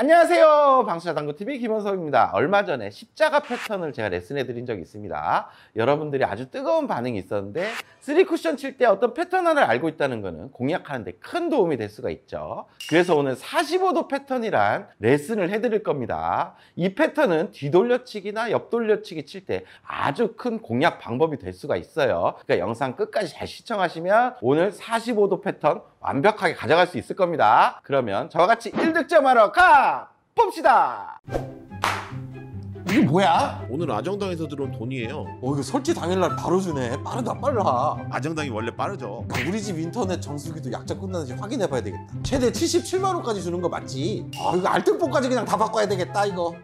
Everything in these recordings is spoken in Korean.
안녕하세요. 방수자당구TV 김원석입니다. 얼마 전에 십자가 패턴을 제가 레슨해 드린 적이 있습니다. 여러분들이 아주 뜨거운 반응이 있었는데 3쿠션 칠 때 어떤 패턴 하나를 알고 있다는 것은 공략하는 데 큰 도움이 될 수가 있죠. 그래서 오늘 45도 패턴이란 레슨을 해드릴 겁니다. 이 패턴은 뒤돌려치기나 옆돌려치기 칠 때 아주 큰 공략 방법이 될 수가 있어요. 그러니까 영상 끝까지 잘 시청하시면 오늘 45도 패턴 완벽하게 가져갈 수 있을 겁니다. 그러면 저와 같이 1득점하러 가! 봅시다! 이게 뭐야? 오늘 아정당에서 들어온 돈이에요. 어 이거 설치 당일날 바로 주네 빠르다 빨라 아정당이 원래 빠르죠. 우리 집 인터넷 정수기도 약정 끝나는지 확인해 봐야 되겠다 최대 77만 원까지 주는 거 맞지? 아 이거 알뜰폰까지 그냥 다 바꿔야 되겠다 이거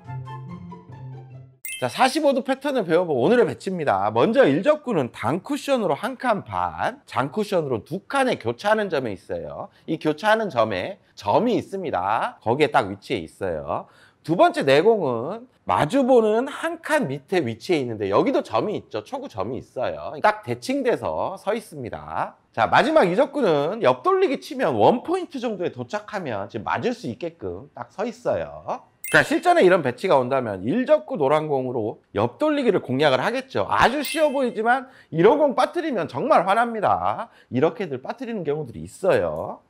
자 45도 패턴을 배워보고 오늘의 배치입니다 먼저 일접구는 단 쿠션으로 한 칸 반, 장 쿠션으로 두 칸에 교차하는 점에 있어요 이 교차하는 점에 점이 있습니다 거기에 딱 위치해 있어요 두 번째 내공은 마주보는 한 칸 밑에 위치해 있는데 여기도 점이 있죠. 초구 점이 있어요. 딱 대칭돼서 서 있습니다. 자 마지막 이적구는 옆돌리기 치면 원포인트 정도에 도착하면 지금 맞을 수 있게끔 딱 서 있어요. 자 실전에 이런 배치가 온다면 일적구 노란공으로 옆돌리기를 공략을 하겠죠. 아주 쉬워 보이지만 이런 공 빠뜨리면 정말 화납니다. 이렇게들 빠뜨리는 경우들이 있어요.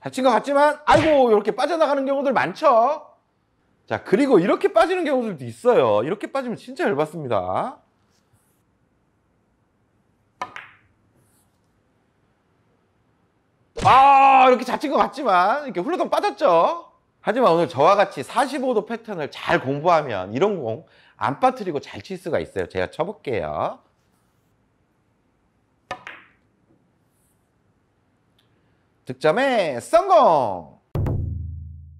다친 것 같지만 아이고 이렇게 빠져나가는 경우들 많죠? 자 그리고 이렇게 빠지는 경우들도 있어요. 이렇게 빠지면 진짜 열받습니다. 아 이렇게 다친 것 같지만 이렇게 훌러덩 빠졌죠? 하지만 오늘 저와 같이 45도 패턴을 잘 공부하면 이런 공 안 빠뜨리고 잘 칠 수가 있어요. 제가 쳐볼게요 득점에 성공!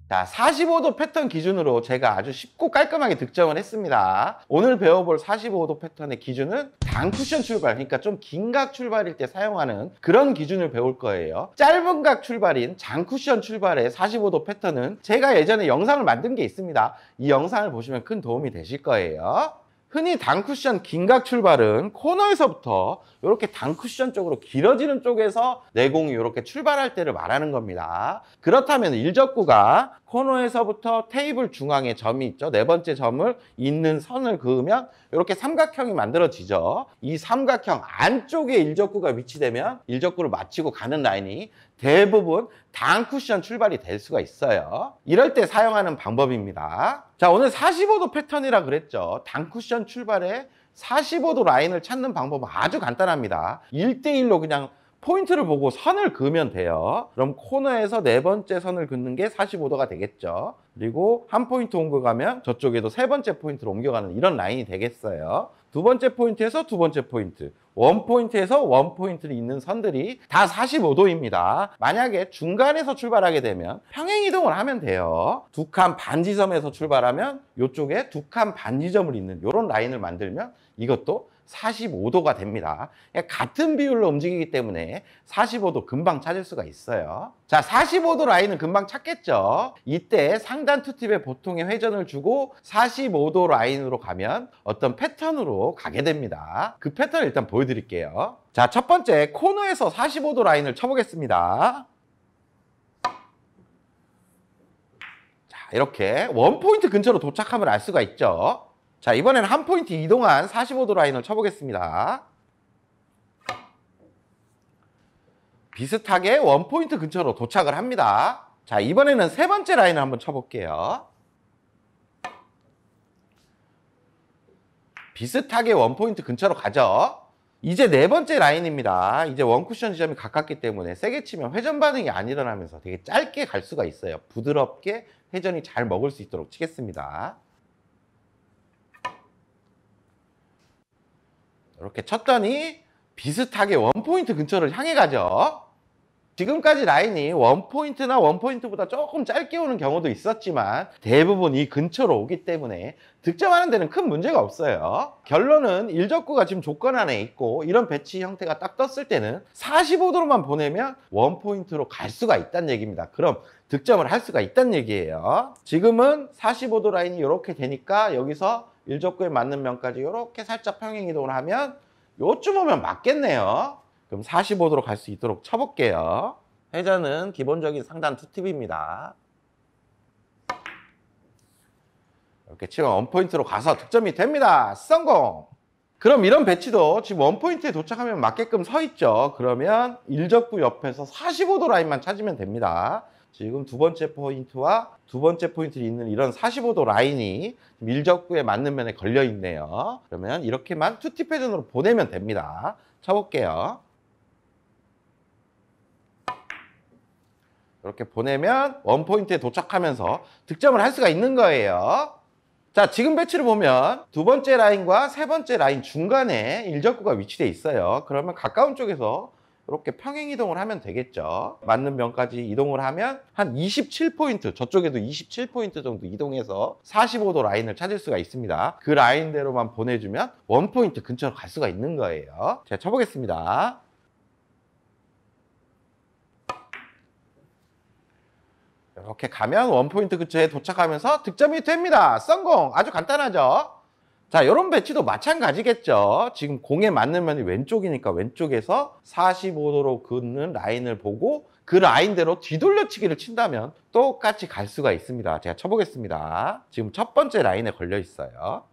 자, 45도 패턴 기준으로 제가 아주 쉽고 깔끔하게 득점을 했습니다. 오늘 배워볼 45도 패턴의 기준은 단쿠션 출발, 그러니까 좀 긴 각 출발일 때 사용하는 그런 기준을 배울 거예요. 짧은 각 출발인 장쿠션 출발의 45도 패턴은 제가 예전에 영상을 만든 게 있습니다. 이 영상을 보시면 큰 도움이 되실 거예요. 흔히 단쿠션 긴각 출발은 코너에서부터 이렇게 단쿠션 쪽으로 길어지는 쪽에서 내공이 이렇게 출발할 때를 말하는 겁니다. 그렇다면 일적구가 코너에서부터 테이블 중앙에 점이 있죠. 네 번째 점을 있는 선을 그으면 이렇게 삼각형이 만들어지죠. 이 삼각형 안쪽에 일적구가 위치되면 일적구를 맞히고 가는 라인이 대부분 단 쿠션 출발이 될 수가 있어요. 이럴 때 사용하는 방법입니다. 자, 오늘 45도 패턴이라 그랬죠. 단 쿠션 출발에 45도 라인을 찾는 방법은 아주 간단합니다. 1대1로 그냥 포인트를 보고 선을 그으면 돼요. 그럼 코너에서 네 번째 선을 긋는 게 45도가 되겠죠. 그리고 한 포인트 옮겨가면 저쪽에도 세 번째 포인트로 옮겨가는 이런 라인이 되겠어요. 두 번째 포인트에서 두 번째 포인트, one point에서 one point를 잇는 선들이 다 45도입니다. 만약에 중간에서 출발하게 되면 평행 이동을 하면 돼요. 두 칸 반지점에서 출발하면 이쪽에 두 칸 반지점을 있는 이런 라인을 만들면 이것도 45도가 됩니다. 같은 비율로 움직이기 때문에 45도 금방 찾을 수가 있어요. 자, 45도 라인은 금방 찾겠죠. 이때 상단 투팁에 보통의 회전을 주고 45도 라인으로 가면 어떤 패턴으로 가게 됩니다. 그 패턴을 일단 보여드릴게요. 자, 첫 번째 코너에서 45도 라인을 쳐보겠습니다. 자, 이렇게 one point 근처로 도착함을 알 수가 있죠. 자, 이번에는 한 포인트 이동한 45도 라인을 쳐보겠습니다. 비슷하게 one point 근처로 도착을 합니다. 자, 이번에는 세 번째 라인을 한번 쳐볼게요. 비슷하게 one point 근처로 가죠. 이제 네 번째 라인입니다. 이제 one cushion 지점이 가깝기 때문에 세게 치면 회전 반응이 안 일어나면서 되게 짧게 갈 수가 있어요. 부드럽게 회전이 잘 먹을 수 있도록 치겠습니다. 이렇게 쳤더니 비슷하게 원포인트 근처를 향해 가죠. 지금까지 라인이 원포인트나 원포인트보다 조금 짧게 오는 경우도 있었지만 대부분 이 근처로 오기 때문에 득점하는 데는 큰 문제가 없어요. 결론은 일적구가 지금 조건 안에 있고 이런 배치 형태가 딱 떴을 때는 45도로만 보내면 원포인트로 갈 수가 있다는 얘기입니다. 그럼 득점을 할 수가 있다는 얘기예요. 지금은 45도 라인이 이렇게 되니까 여기서 일적구에 맞는 면까지 이렇게 살짝 평행 이동을 하면 요쯤 오면 맞겠네요. 그럼 45도로 갈 수 있도록 쳐볼게요. 회전은 기본적인 상단 투팁입니다. 이렇게 치면 원포인트로 가서 득점이 됩니다. 성공! 그럼 이런 배치도 지금 원포인트에 도착하면 맞게끔 서 있죠. 그러면 일적구 옆에서 45도 라인만 찾으면 됩니다. 지금 두 번째 포인트와 두 번째 포인트에 잇는 이런 45도 라인이 일적구에 맞는 면에 걸려 있네요. 그러면 이렇게만 two tip 패턴으로 보내면 됩니다. 쳐볼게요. 이렇게 보내면 one point에 도착하면서 득점을 할 수가 있는 거예요. 자, 지금 배치를 보면 두 번째 라인과 세 번째 라인 중간에 일적구가 위치돼 있어요. 그러면 가까운 쪽에서 이렇게 평행 이동을 하면 되겠죠. 맞는 면까지 이동을 하면 한 27포인트, 저쪽에도 27포인트 정도 이동해서 45도 라인을 찾을 수가 있습니다. 그 라인대로만 보내주면 one point 근처로 갈 수가 있는 거예요. 제가 쳐보겠습니다. 이렇게 가면 one point 근처에 도착하면서 득점이 됩니다. 성공! 아주 간단하죠? 자, 이런 배치도 마찬가지겠죠. 지금 공에 맞는 면이 왼쪽이니까 왼쪽에서 45도로 긋는 라인을 보고 그 라인대로 뒤돌려치기를 친다면 똑같이 갈 수가 있습니다. 제가 쳐보겠습니다. 지금 첫 번째 라인에 걸려 있어요.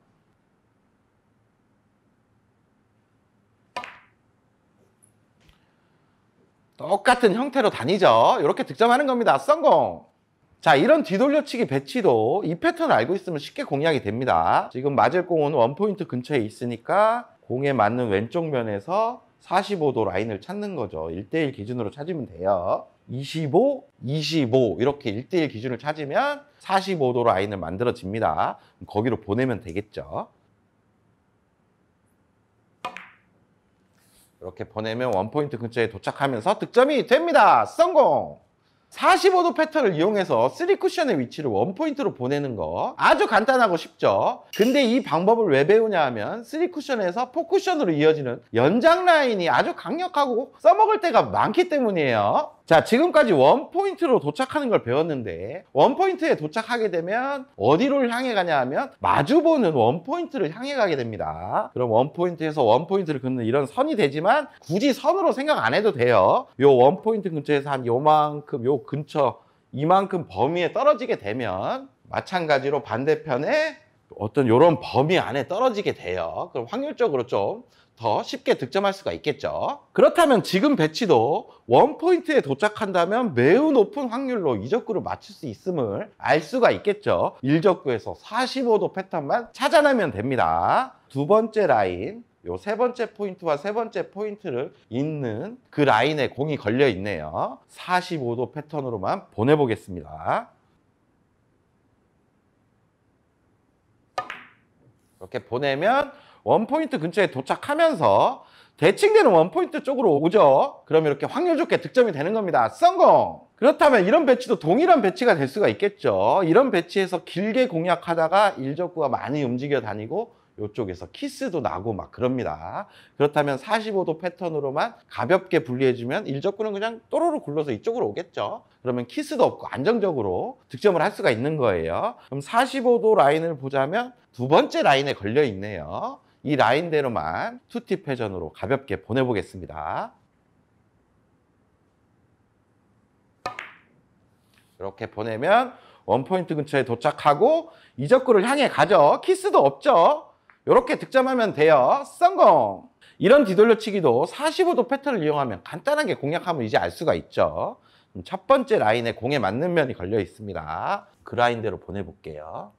똑같은 형태로 다니죠. 이렇게 득점하는 겁니다. 성공! 자, 이런 뒤돌려치기 배치도 이 패턴을 알고 있으면 쉽게 공략이 됩니다. 지금 맞을 공은 원포인트 근처에 있으니까 공에 맞는 왼쪽 면에서 45도 라인을 찾는 거죠. 1대1 기준으로 찾으면 돼요. 25, 25 이렇게 1대1 기준을 찾으면 45도 라인을 만들어집니다. 거기로 보내면 되겠죠. 이렇게 보내면 one point 근처에 도착하면서 득점이 됩니다. 성공! 45도 패턴을 이용해서 3쿠션의 위치를 one point로 보내는 거 아주 간단하고 쉽죠? 근데 이 방법을 왜 배우냐 하면 3쿠션에서 4쿠션으로 이어지는 연장 라인이 아주 강력하고 써먹을 때가 많기 때문이에요 자 지금까지 one point로 도착하는 걸 배웠는데 one point에 도착하게 되면 어디로 향해 가냐 하면 마주보는 one point를 향해 가게 됩니다. 그럼 원포인트에서 원포인트를 긋는 이런 선이 되지만 굳이 선으로 생각 안 해도 돼요. 요 one point 근처에서 한 요만큼 요 근처 이만큼 범위에 떨어지게 되면 마찬가지로 반대편에 어떤 요런 범위 안에 떨어지게 돼요. 그럼 확률적으로 좀 더 쉽게 득점할 수가 있겠죠. 그렇다면 지금 배치도 one point에 도착한다면 매우 높은 확률로 이적구를 맞출 수 있음을 알 수가 있겠죠. 1적구에서 45도 패턴만 찾아내면 됩니다. 두 번째 라인, 요 세 번째 포인트와 세 번째 포인트를 잇는 그 라인에 공이 걸려 있네요. 45도 패턴으로만 보내보겠습니다. 이렇게 보내면 one point 근처에 도착하면서 대칭되는 one point 쪽으로 오죠. 그럼 이렇게 확률 좋게 득점이 되는 겁니다. 성공! 그렇다면 이런 배치도 동일한 배치가 될 수가 있겠죠. 이런 배치에서 길게 공략하다가 일적구가 많이 움직여 다니고 이쪽에서 키스도 나고 막 그럽니다. 그렇다면 45도 패턴으로만 가볍게 분리해주면 일적구는 그냥 또로로 굴러서 이쪽으로 오겠죠. 그러면 키스도 없고 안정적으로 득점을 할 수가 있는 거예요. 그럼 45도 라인을 보자면 두 번째 라인에 걸려 있네요. 이 라인대로만 two tip 회전으로 가볍게 보내보겠습니다. 이렇게 보내면 원포인트 근처에 도착하고 이적구를 향해 가죠. 키스도 없죠. 이렇게 득점하면 돼요. 성공! 이런 뒤돌려치기도 45도 패턴을 이용하면 간단하게 공략하면 이제 알 수가 있죠. 첫 번째 라인에 공에 맞는 면이 걸려 있습니다. 그 라인대로 보내볼게요.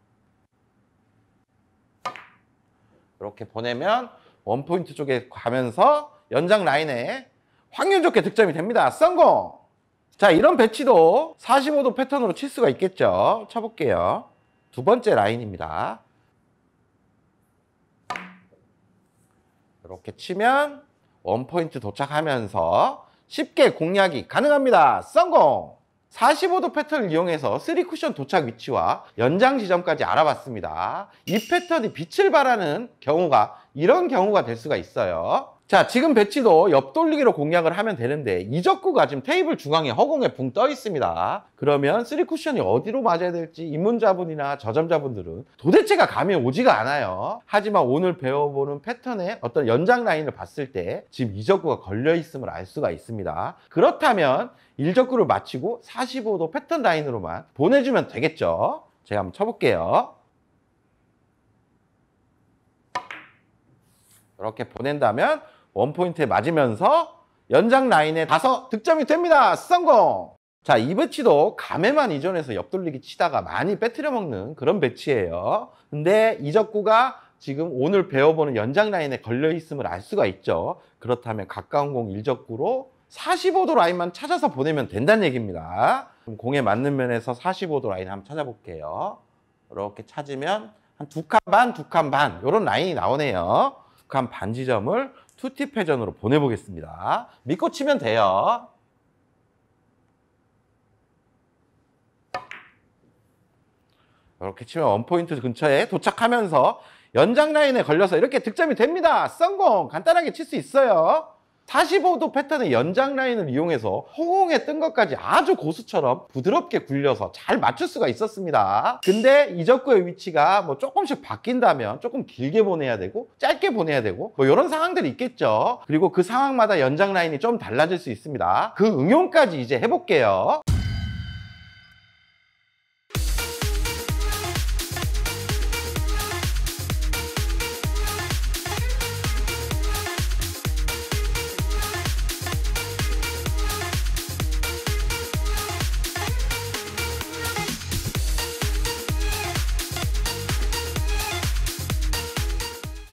이렇게 보내면 원포인트 쪽에 가면서 연장 라인에 확률 좋게 득점이 됩니다. 성공! 자, 이런 배치도 45도 패턴으로 칠 수가 있겠죠. 쳐볼게요. 두 번째 라인입니다. 이렇게 치면 원포인트 도착하면서 쉽게 공략이 가능합니다. 성공! 45도 패턴을 이용해서 3쿠션 도착 위치와 연장 지점까지 알아봤습니다. 이 패턴이 빛을 발하는 경우가 이런 경우가 될 수가 있어요. 자, 지금 배치도 옆돌리기로 공략을 하면 되는데 이적구가 지금 테이블 중앙에 허공에 붕 떠 있습니다. 그러면 3쿠션이 어디로 맞아야 될지 입문자분이나 저점자분들은 도대체가 감이 오지가 않아요. 하지만 오늘 배워보는 패턴의 어떤 연장 라인을 봤을 때 지금 이적구가 걸려 있음을 알 수가 있습니다. 그렇다면 1적구를 마치고 45도 패턴 라인으로만 보내주면 되겠죠. 제가 한번 쳐볼게요. 이렇게 보낸다면 원포인트에 맞으면서 연장 라인에 가서 득점이 됩니다. 성공! 자, 이 배치도 감에만 이전해서 옆돌리기 치다가 많이 빼뜨려 먹는 그런 배치예요. 근데 이 적구가 지금 오늘 배워보는 연장 라인에 걸려 있음을 알 수가 있죠. 그렇다면 가까운 공 1적구로 45도 라인만 찾아서 보내면 된다는 얘기입니다. 그럼 공에 맞는 면에서 45도 라인 한번 찾아볼게요. 이렇게 찾으면 한 두 칸 반, 두 칸 반, 이런 라인이 나오네요. 두 칸 반 지점을 two tip 회전으로 보내보겠습니다. 믿고 치면 돼요. 이렇게 치면 one point 근처에 도착하면서 연장 라인에 걸려서 이렇게 득점이 됩니다. 성공! 간단하게 칠 수 있어요. 45도 패턴의 연장 라인을 이용해서 허공에 뜬 것까지 아주 고수처럼 부드럽게 굴려서 잘 맞출 수가 있었습니다. 근데 이적구의 위치가 뭐 조금씩 바뀐다면 조금 길게 보내야 되고 짧게 보내야 되고 뭐 이런 상황들이 있겠죠. 그리고 그 상황마다 연장 라인이 좀 달라질 수 있습니다. 그 응용까지 이제 해볼게요.